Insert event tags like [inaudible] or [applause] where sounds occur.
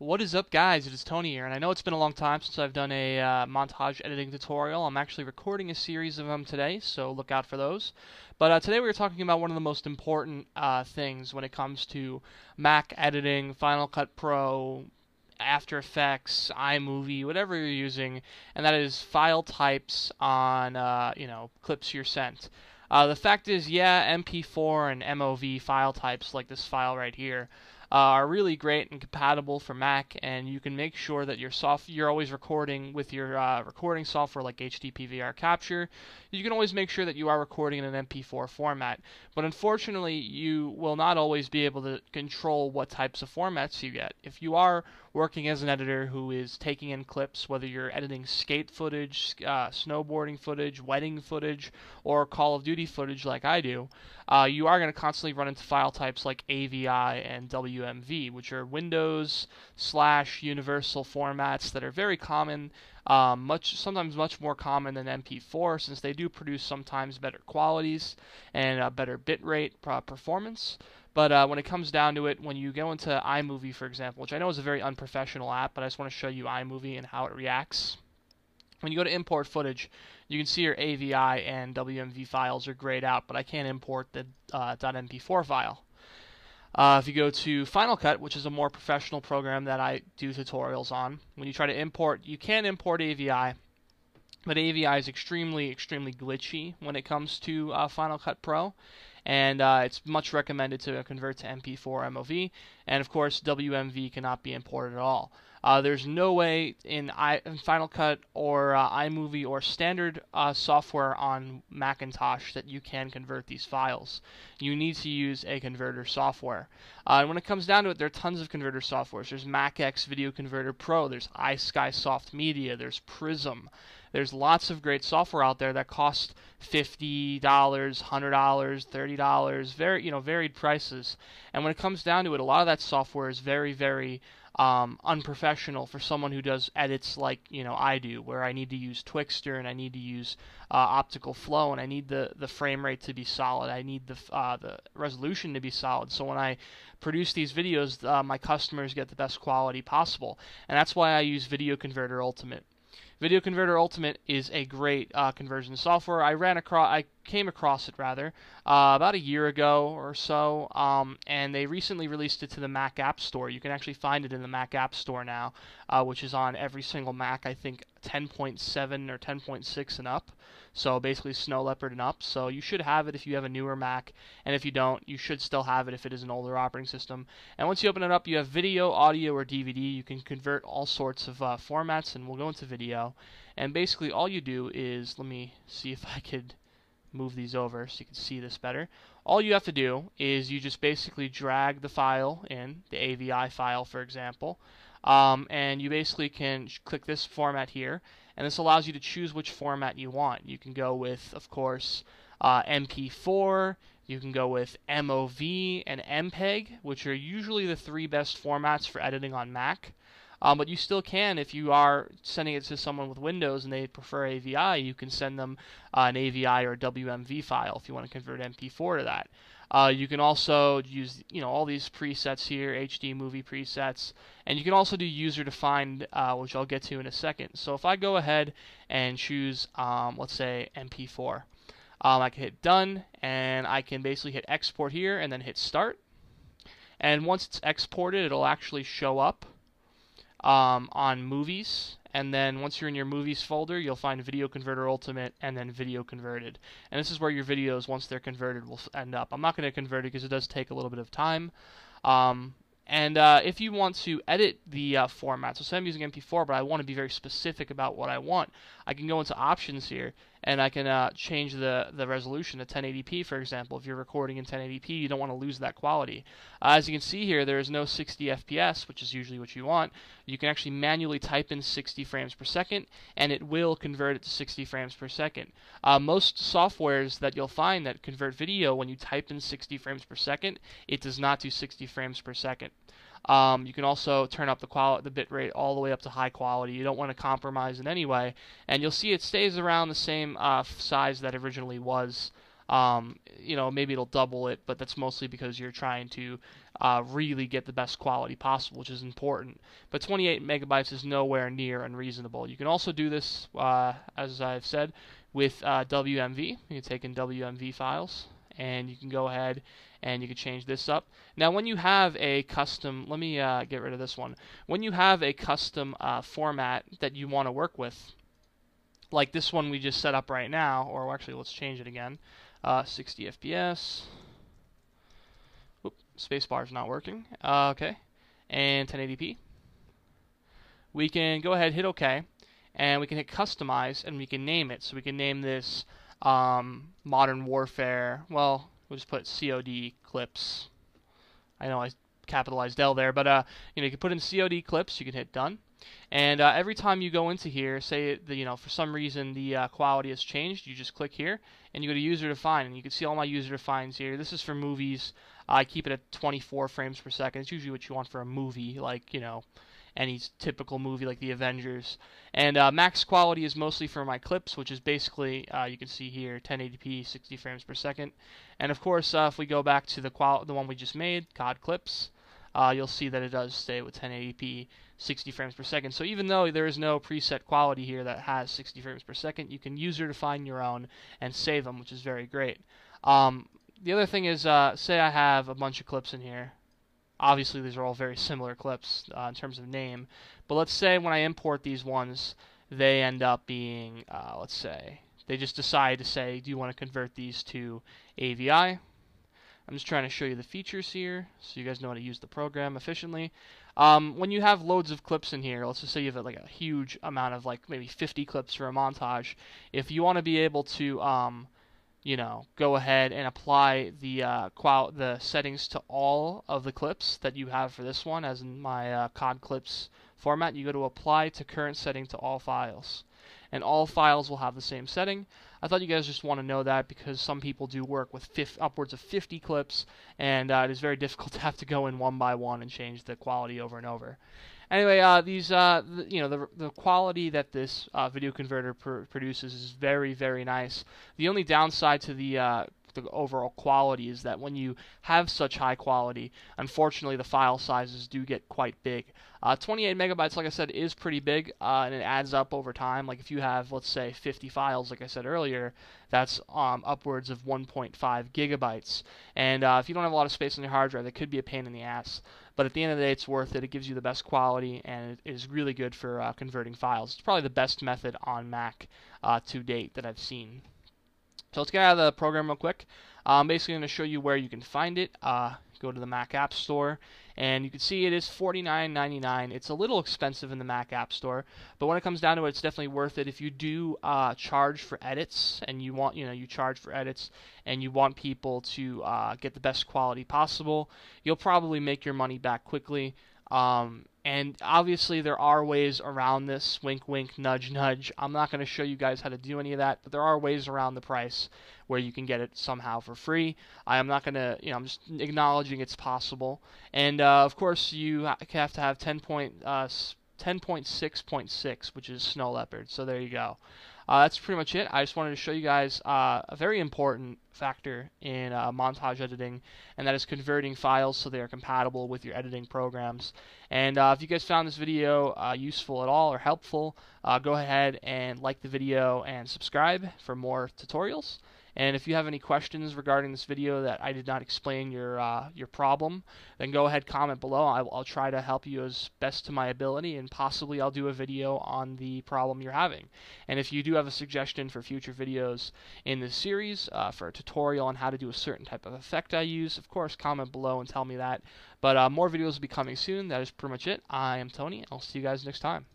What is up guys, it is Tony here, and I know it's been a long time since I've done a uh, montage editing tutorial. I'm actually recording a series of them today, so look out for those. But uh, today we are talking about one of the most important uh, things when it comes to Mac editing, Final Cut Pro, After Effects, iMovie, whatever you're using, and that is file types on, uh, you know, clips you're sent. Uh, the fact is, yeah, MP4 and MOV file types like this file right here uh, are really great and compatible for Mac, and you can make sure that your soft you're always recording with your uh, recording software like HDPVR Capture. You can always make sure that you are recording in an MP4 format, but unfortunately, you will not always be able to control what types of formats you get. If you are working as an editor who is taking in clips, whether you're editing skate footage, uh, snowboarding footage, wedding footage, or Call of Duty footage like I do, uh, you are going to constantly run into file types like AVI and WMV, which are Windows slash Universal formats that are very common, um, much sometimes much more common than MP4, since they do produce sometimes better qualities and a better bitrate performance. But uh, when it comes down to it, when you go into iMovie, for example, which I know is a very unprofessional app, but I just want to show you iMovie and how it reacts. When you go to import footage, you can see your AVI and WMV files are grayed out, but I can't import the uh, .mp4 file. Uh, if you go to Final Cut, which is a more professional program that I do tutorials on, when you try to import, you can import AVI, but AVI is extremely, extremely glitchy when it comes to uh, Final Cut Pro and uh, it's much recommended to convert to MP4 MOV. And of course, WMV cannot be imported at all. Uh, there's no way in, I, in Final Cut or uh, iMovie or standard uh, software on Macintosh that you can convert these files. You need to use a converter software. Uh, and when it comes down to it, there are tons of converter softwares. There's MacX Video Converter Pro, there's iSkysoft Media, there's Prism. There's lots of great software out there that cost fifty dollars, hundred dollars, thirty dollars, very you know varied prices. And when it comes down to it, a lot of that software is very very um, unprofessional for someone who does edits like you know I do, where I need to use Twixtor and I need to use uh, optical flow and I need the, the frame rate to be solid. I need the uh, the resolution to be solid. So when I produce these videos, uh, my customers get the best quality possible, and that's why I use Video Converter Ultimate. Video Converter Ultimate is a great uh, conversion software. I ran across, I came across it rather, uh, about a year ago or so, um, and they recently released it to the Mac App Store. You can actually find it in the Mac App Store now, uh, which is on every single Mac. I think 10.7 or 10.6 and up. So basically Snow Leopard and up. So you should have it if you have a newer Mac, and if you don't, you should still have it if it is an older operating system. And once you open it up, you have video, audio, or DVD. You can convert all sorts of uh, formats, and we'll go into video. And basically all you do is, let me see if [laughs] I could move these over so you can see this better. All you have to do is you just basically drag the file in, the AVI file for example, um, and you basically can click this format here and this allows you to choose which format you want. You can go with, of course, uh, MP4, you can go with MOV and MPEG, which are usually the three best formats for editing on Mac. Um, but you still can, if you are sending it to someone with Windows and they prefer AVI, you can send them uh, an AVI or a WMV file if you want to convert MP4 to that. Uh, you can also use you know all these presets here, HD movie presets, and you can also do user defined, uh, which I'll get to in a second. So if I go ahead and choose, um, let's say MP4, um, I can hit done, and I can basically hit export here, and then hit start. And once it's exported, it'll actually show up um, on movies and then once you're in your movies folder, you'll find Video Converter Ultimate and then Video Converted. And this is where your videos, once they're converted, will end up. I'm not going to convert it because it does take a little bit of time. Um, and uh, if you want to edit the uh, format, so say I'm using MP4, but I want to be very specific about what I want, I can go into options here and I can uh, change the, the resolution to 1080p, for example. If you're recording in 1080p, you don't want to lose that quality. Uh, as you can see here, there is no 60 FPS, which is usually what you want. You can actually manually type in 60 frames per second, and it will convert it to 60 frames per second. Uh, most softwares that you'll find that convert video, when you type in 60 frames per second, it does not do 60 frames per second. Um, you can also turn up the quality, the bit rate all the way up to high quality. You don't want to compromise in any way, and you'll see it stays around the same uh, size that originally was Um, you know, maybe it'll double it, but that's mostly because you're trying to uh, really get the best quality possible, which is important. But 28 megabytes is nowhere near unreasonable. You can also do this, uh, as I've said, with uh, WMV. You can take in WMV files, and you can go ahead and you can change this up. Now, when you have a custom, let me uh, get rid of this one. When you have a custom uh, format that you want to work with, like this one we just set up right now, or actually let's change it again, uh, 60 FPS. Spacebar is not working. Uh, okay, and 1080p. We can go ahead, hit OK, and we can hit Customize, and we can name it. So we can name this um, Modern Warfare. Well, we'll just put COD clips. I know I capitalized L there, but uh, you know you can put in COD clips. You can hit Done and uh, every time you go into here, say the, you know for some reason the uh, quality has changed, you just click here and you go to user define, and you can see all my user defines here. This is for movies. I keep it at 24 frames per second. It's usually what you want for a movie, like you know any typical movie like the Avengers. And uh, max quality is mostly for my clips, which is basically uh, you can see here 1080p, 60 frames per second. And of course, uh, if we go back to the qual the one we just made, COD clips uh, you'll see that it does stay with 1080p 60 frames per second. So even though there is no preset quality here that has 60 frames per second, you can user define your own and save them, which is very great. Um, the other thing is, uh, say I have a bunch of clips in here. Obviously, these are all very similar clips uh, in terms of name. But let's say when I import these ones, they end up being, uh, let's say, they just decide to say, do you want to convert these to AVI? I'm just trying to show you the features here so you guys know how to use the program efficiently. Um, when you have loads of clips in here, let's just say you have like a huge amount of like maybe 50 clips for a montage. If you want to be able to, um, you know, go ahead and apply the uh, qual the settings to all of the clips that you have for this one, as in my uh, COD clips format, you go to apply to current setting to all files and all files will have the same setting. I thought you guys just want to know that because some people do work with upwards of 50 clips, and uh, it is very [laughs] difficult to have to go in one by one and change the quality over and over. Anyway, uh, these uh, the, you know the the quality that this uh, video converter pr produces is very very nice. The only downside to the uh, the overall quality is that when you have such high quality, unfortunately the file sizes do get quite big. Uh, 28 megabytes, like I said, is pretty big, uh, and it adds up over time. Like if you have, let's say, 50 files, like I said earlier, that's um, upwards of 1.5 gigabytes. And uh, if you don't have a lot of space on your hard drive, that could be a pain in the ass. But at the end of the day, it's worth it. It gives you the best quality, and it is really good for uh, converting files. It's probably the best method on Mac uh, to date that I've seen. So let's get out of the program real quick. I'm basically going to show you where you can find it. Uh, go to the Mac App Store, and you can see it is $49.99. It's a little expensive in the Mac App Store, but when it comes down to it, it's definitely worth it. If you do uh, charge for edits, and you want, you know, you charge for edits, and you want people to uh, get the best quality possible, you'll probably make your money back quickly. Um, and obviously, there are ways around this. Wink, wink, nudge, nudge. I'm not going to show you guys how to do any of that, but there are ways around the price where you can get it somehow for free. I am not going to, you know, I'm just acknowledging it's possible. And uh, of course, you have to have 10 point, uh, 10.6.6, which is Snow Leopard. So there you go. Uh, that's pretty much it. I just wanted to show you guys uh, a very important factor in uh, montage editing, and that is converting files so they are compatible with your editing programs. And uh, if you guys found this video uh, useful at all or helpful, uh, go ahead and like the video and subscribe for more tutorials. And if you have any questions regarding this video that I did not explain your uh, your problem, then go ahead comment below. I'll, I'll, try to help you as best to my ability, and possibly I'll do a video on the problem you're having. And if you do have a suggestion for future videos in this series uh, for a tutorial on how to do a certain type of effect I use, of course comment below and tell me that. But uh, more videos will be coming soon. That is pretty much it. I am Tony, I'll see you guys next time.